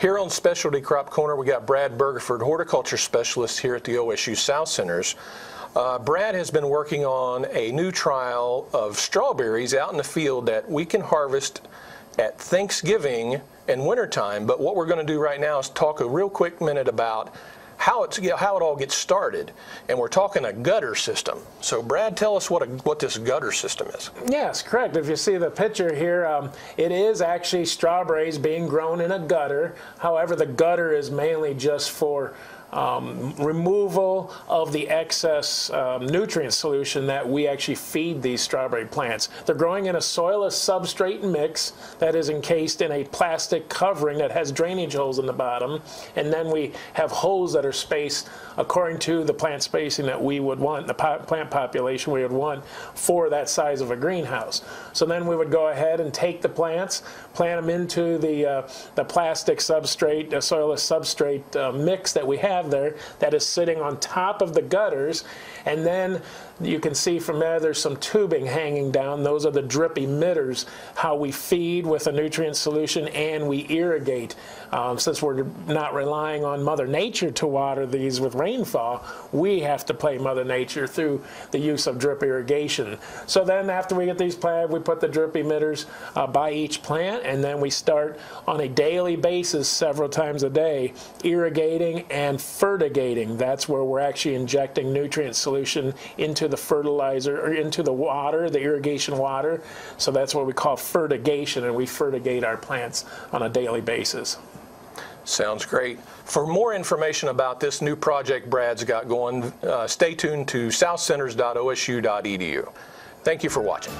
Here on Specialty Crop Corner, we got Brad Bergefurd, horticulture specialist here at the OSU South Centers. Uh, Brad has been working on a new trial of strawberries out in the field that we can harvest at Thanksgiving and wintertime. But what we're going to do right now is talk a real quick minute about how it's how it all gets started, and we're talking a gutter system. So, Brad, tell us what a, what this gutter system is. Yes, correct. If you see the picture here, um, it is actually strawberries being grown in a gutter. However, the gutter is mainly just for um, removal of the excess um, nutrient solution that we actually feed these strawberry plants. They're growing in a soilless substrate mix that is encased in a plastic covering that has drainage holes in the bottom, and then we have holes that are spaced according to the plant spacing that we would want, the po plant population we would want for that size of a greenhouse. So then we would go ahead and take the plants, plant them into the, uh, the plastic substrate, the soilless substrate uh, mix that we have there that is sitting on top of the gutters. And then you can see from there there's some tubing hanging down. Those are the drip emitters, how we feed with a nutrient solution and we irrigate. Um, since we're not relying on Mother Nature to water these with rainfall, we have to play Mother Nature through the use of drip irrigation. So then after we get these planted, we put the drip emitters uh, by each plant and then we start on a daily basis several times a day irrigating and fertigating. That's where we're actually injecting nutrient solution into the fertilizer or into the water, the irrigation water. So that's what we call fertigation, and we fertigate our plants on a daily basis. Sounds great. For more information about this new project Brad's got going, uh, stay tuned to southcenters.osu.edu. Thank you for watching.